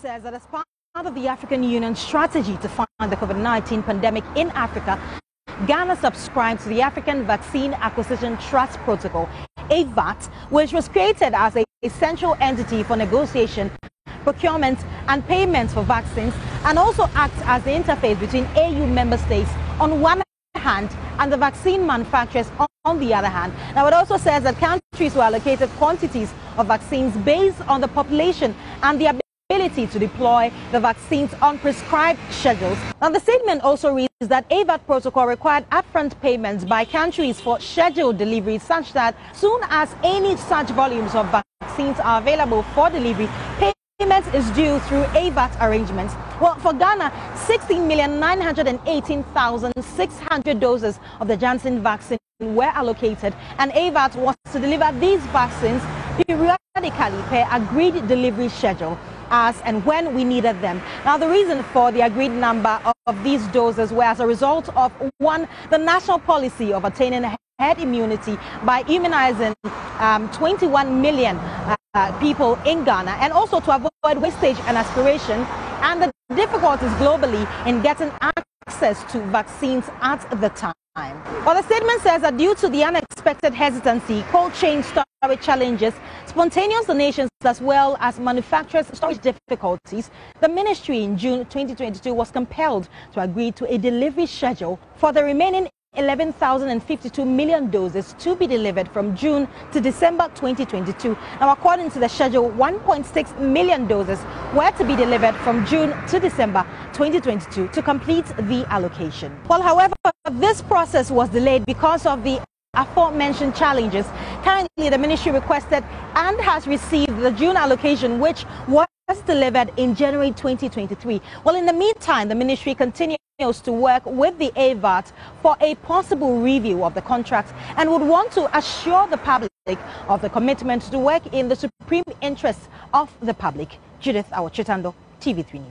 says that as part of the African Union's strategy to fight the COVID-19 pandemic in Africa, Ghana subscribed to the African Vaccine Acquisition Trust Protocol, AVAT, which was created as a central entity for negotiation, procurement and payments for vaccines and also acts as the interface between AU member states on one hand and the vaccine manufacturers on the other hand. Now, it also says that countries were allocated quantities of vaccines based on the population and the ability to deploy the vaccines on prescribed schedules. Now, the statement also reads that AVAT protocol required upfront payments by countries for scheduled delivery such that soon as any such volumes of vaccines are available for delivery, Payment is due through AVAT arrangements. Well, for Ghana, 16,918,600 doses of the Janssen vaccine were allocated, and AVAT was to deliver these vaccines periodically per agreed delivery schedule as and when we needed them. Now, the reason for the agreed number of, these doses were as a result of one, the national policy of attaining herd immunity by immunizing um, 21 million uh, people in Ghana and also to avoid wastage and aspiration and the difficulties globally in getting access to vaccines at the time. Well, the statement says that due to the unexpected hesitancy, cold chain storage challenges, spontaneous donations, as well as manufacturers' storage difficulties, the ministry in June 2022 was compelled to agree to a delivery schedule for the remaining 11,052 million doses to be delivered from June to December 2022. Now, according to the schedule, 1.6 million doses were to be delivered from June to December 2022 to complete the allocation. Well, however, this process was delayed because of the aforementioned challenges. Currently, the ministry requested and has received the June allocation, which was delivered in January 2023. Well, in the meantime, the ministry continues to work with the AVAT for a possible review of the contract and would want to assure the public of the commitment to work in the supreme interests of the public. Judith Awachitando, TV3 News.